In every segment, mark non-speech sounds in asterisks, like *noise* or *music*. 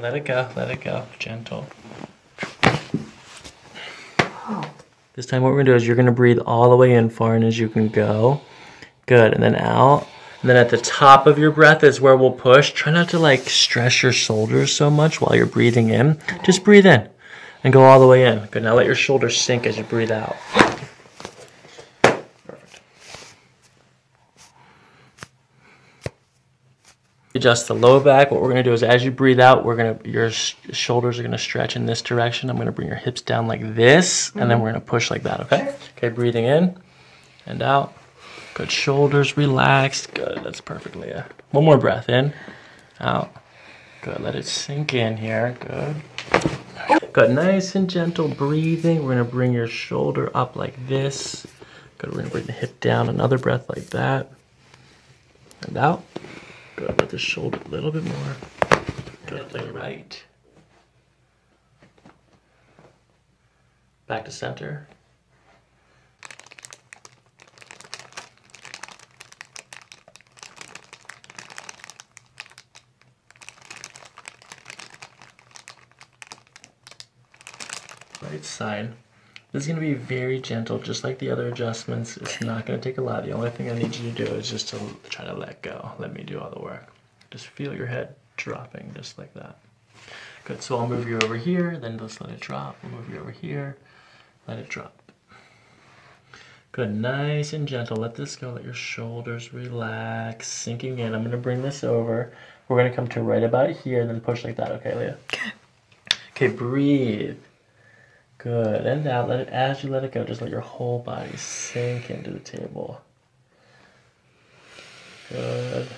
Let it go, let it go, gentle. This time what we're gonna do is you're gonna breathe all the way in far and as you can go. Good, and then out. And then at the top of your breath is where we'll push. Try not to like stress your shoulders so much while you're breathing in. Just breathe in and go all the way in. Good, now let your shoulders sink as you breathe out. Adjust the low back. What we're gonna do is as you breathe out, we're gonna your sh- shoulders are gonna stretch in this direction. I'm gonna bring your hips down like this, and then mm-hmm. we're gonna push like that. Okay. Okay. Breathing in and out. Good. Shoulders relaxed. Good. That's perfect, Leah. One more breath in, out. Good. Let it sink in here. Good. Good. Nice and gentle breathing. We're gonna bring your shoulder up like this. Good. We're gonna bring the hip down. Another breath like that. And out. Good. Let the shoulder a little bit more. Good. Like right. Back to center. Right side. This is going to be very gentle, just like the other adjustments. It's not going to take a lot. The only thing I need you to do is just to try to let go. Let me do all the work. Just feel your head dropping just like that. Good. So I'll move you over here, then just let it drop. I'll move you over here, let it drop. Good. Nice and gentle. Let this go. Let your shoulders relax, sinking in. I'm going to bring this over. We're going to come to right about here, then push like that. Okay, Leah? Okay. Okay, breathe. Good. And out. Let it as you let it go, just let your whole body sink into the table. Good.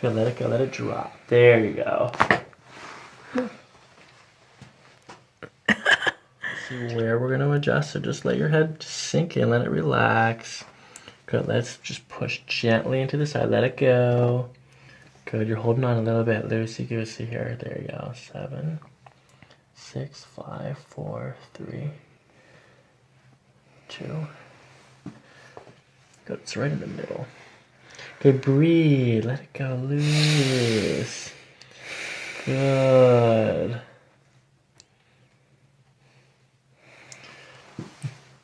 Good. Let it go. Let it drop. There you go. See where we're gonna adjust. So just let your head sink in. Let it relax. Good. Let's just push gently into the side. Let it go. Good. You're holding on a little bit. Loosey goosey here. There you go. Seven six, five, four, three, two. Good, it's right in the middle. Good, breathe. Let it go loose. Good.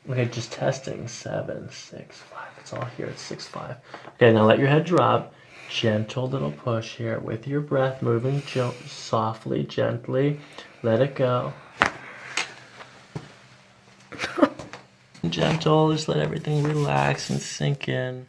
Okay, just testing. Seven, six, five. It's all here. It's six, five. Okay, now let your head drop. Gentle little push here with your breath moving softly, gently. Let it go. *laughs* Gentle, just let everything relax and sink in.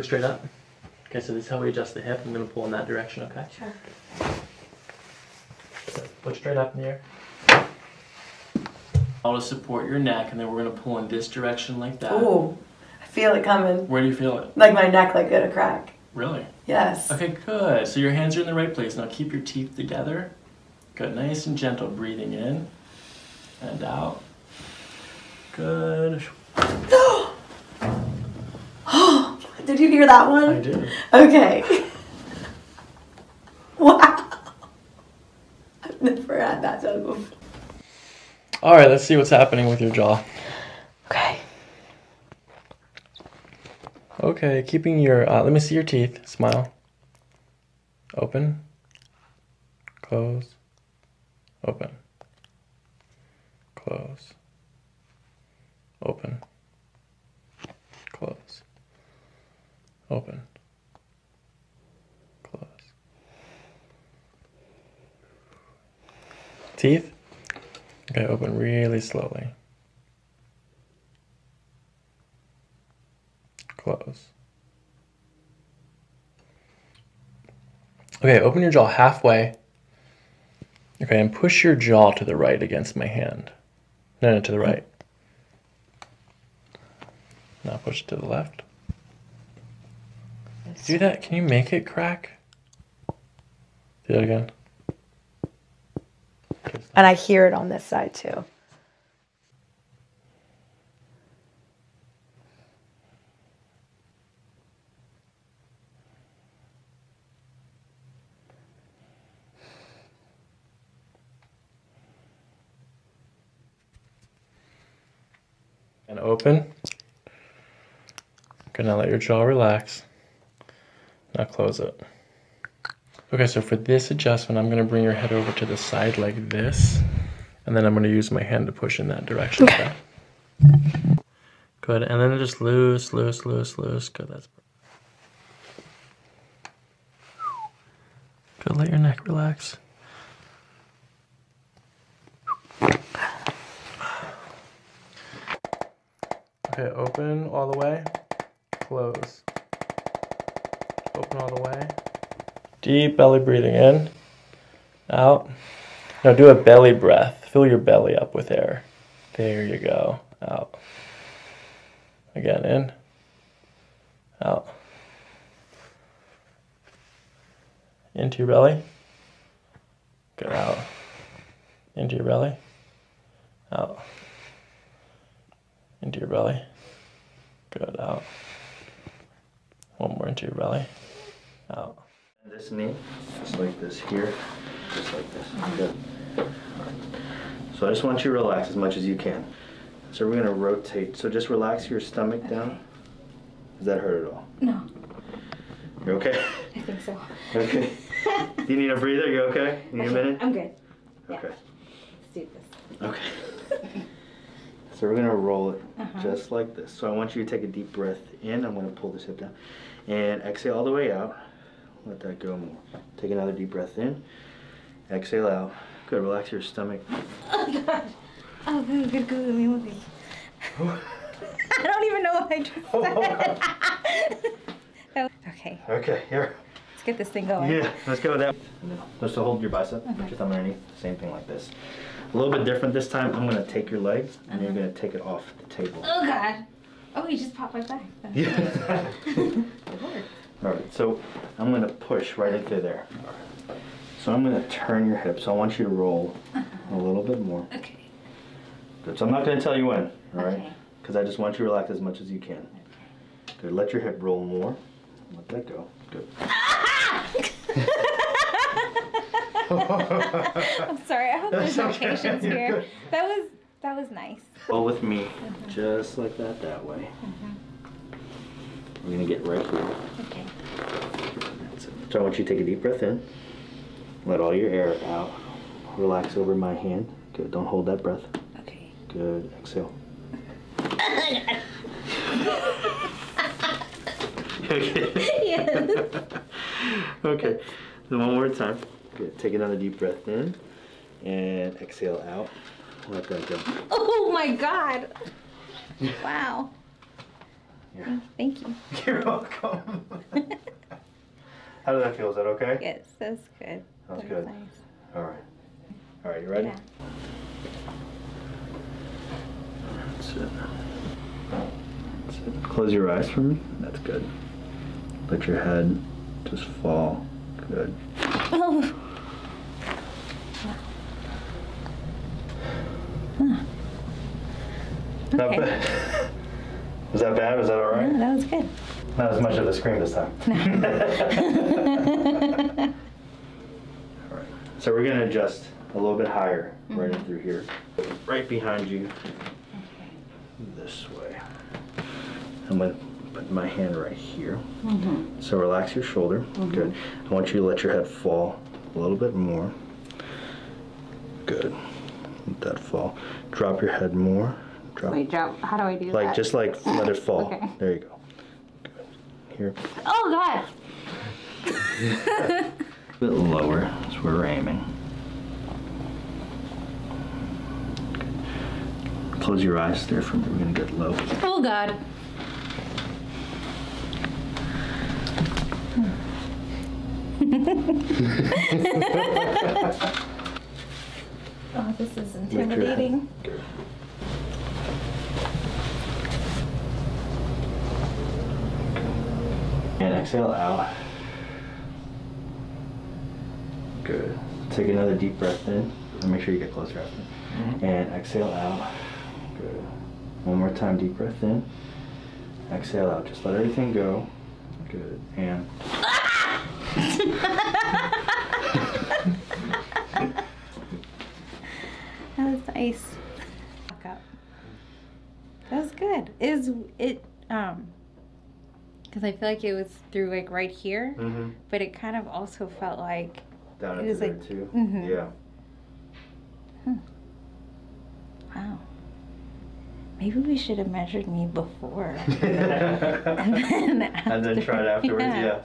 Look straight up. Okay, so this is how we adjust the hip. I'm gonna pull in that direction, okay? Sure. So look straight up in the air. I'll just support your neck, and then we're gonna pull in this direction like that. Ooh, I feel it coming. Where do you feel it? Like my neck, like gonna crack. Really? Yes. Okay, good. So your hands are in the right place. Now keep your teeth together. Good, nice and gentle. Breathing in and out. Good. *gasps* Did you hear that one? I did. Okay. *laughs* wow. I've never had that done before. All right, let's see what's happening with your jaw. Okay. Okay, keeping your. Uh, let me see your teeth. Smile. Open. Close. Open. Close. Open. Close. Open. Close. Teeth? Okay, open really slowly. Close. Okay, open your jaw halfway Okay, and push your jaw to the right against my hand. No, no, to the right. Now push it to the left. Do that. Can you make it crack? Do that again. And I hear it on this side too. And open. Okay, now let your jaw relax. Close it. Okay, so for this adjustment, I'm gonna bring your head over to the side like this, and then I'm gonna use my hand to push in that direction. Okay. Good, and then just loose, loose, loose, loose. Good, that's Good, let your neck relax. Okay, open all the way, close. Open all the way. Deep belly breathing in, out. Now do a belly breath. Fill your belly up with air. There you go. Out. Again, in, out. Into your belly. Good, out. Into your belly. Out. Into your belly. Good, out. One more into your belly. Out. This knee, just like this here, just like this. Good. So I just want you to relax as much as you can. So we're gonna rotate. So just relax your stomach down. Does that hurt at all? No, You okay? I think so. Okay. *laughs* Do you need a breather? You okay? You need a minute? I'm good. Okay. Let's do this. Okay. *laughs* So we're gonna roll it uh-huh. just like this. So I want you to take a deep breath in. I'm gonna pull this hip down. And exhale all the way out. Let that go more. Take another deep breath in. Exhale out. Good. Relax your stomach. Oh god. Oh, good, good, good. Me moving. I don't even know what I just oh, said. That was- *laughs* okay, Okay, here. let's get this thing going. Yeah, let's go with that. Just to hold your bicep, put your uh-huh. thumb underneath, same thing like this. A little bit different this time. I'm gonna take your leg and you're uh-huh. gonna take it off the table. Oh god. Oh, you just popped my back. Yeah. *laughs* All right, so I'm gonna push right into there. So I'm gonna turn your hips. I want you to roll a little bit more. *laughs* Okay. Good. So I'm not gonna tell you when, all right? Okay. Because I just want you to relax as much as you can. Okay. Good. Let your hip roll more. Let that go. Good. *laughs* I'm sorry. I hope there's no okay. patience here. That was that was nice. Roll with me, mm-hmm. just like that, that way. Mm-hmm. We're gonna get right here. Okay. That's it. So I want you to take a deep breath in. Let all your air out. Relax over my hand. Good. Don't hold that breath. Okay. Good. Exhale. *laughs* okay. *laughs* okay. So one more time. Good. Take another deep breath in and exhale out. Let that go. Oh my god. Wow. Thank you. *laughs* You're welcome. *laughs* How does that feel? Is that okay? Yes, that's good. Sounds That good. Nice. All right. All right. You ready? Yeah. That's it. That's it. Close your eyes for me. That's good. Let your head just fall. Good. Oh. *laughs* Not Okay. Was that bad? Was that all right? Yeah, that was good. Not as much of a scream this time. *laughs* all right. So we're gonna adjust a little bit higher, right in through here, right behind you, this way. I'm gonna put my hand right here. Mm-hmm. So relax your shoulder. Mm-hmm. Good. I want you to let your head fall a little bit more. Good. Let that fall. Drop your head more. Drop. Wait, drop. How do I do Like that? just like *laughs* let it fall. Okay. There you go. Good. Here. Oh god. A *laughs* bit lower. That's where we're aiming. Good. Close your eyes there for me. We're gonna get low. Oh god. *laughs* Oh, this is Lift your intimidating. And exhale out. Good. Take another deep breath in. And make sure you get closer after. And exhale out. Good. One more time, deep breath in. Exhale out. Just let everything go. Good. And *laughs* That was nice. Fuck up. That was good. Is it um because I feel like it was through like right here, mm-hmm. but it kind of also felt like down It was like- too. mhm. Yeah. wow. Maybe we should have measured me before. *laughs* *laughs* and then and then try it afterwards. Yeah.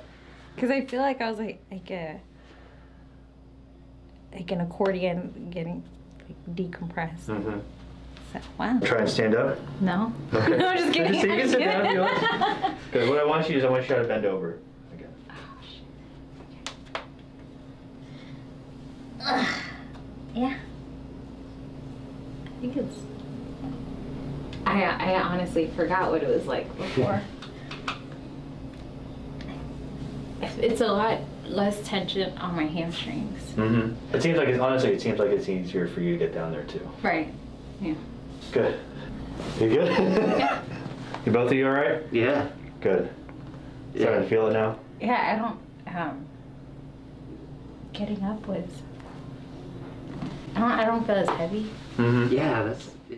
Because I feel like I was like like a like an accordion getting like, decompressed. Mm-hmm. So, wow. Try and stand up. No. Okay. *laughs* no, I'm just kidding. *laughs* So you can I'm sit down if you kidding. want. *laughs* Good. What I want you to do is I want you to bend over again. yeah. I think it's. I I honestly forgot what it was like before. it's a lot less tension on my hamstrings. Mm-hmm. It seems like it's honestly. It seems like it's easier for you to get down there too. Right. Yeah. Good. You good? Yeah. *laughs* you both of you all right? Yeah. Good. Starting to feel it now. Yeah. I don't. Um. Getting up was. I don't. I don't feel as heavy. Mm-hmm. Yeah, that's yeah.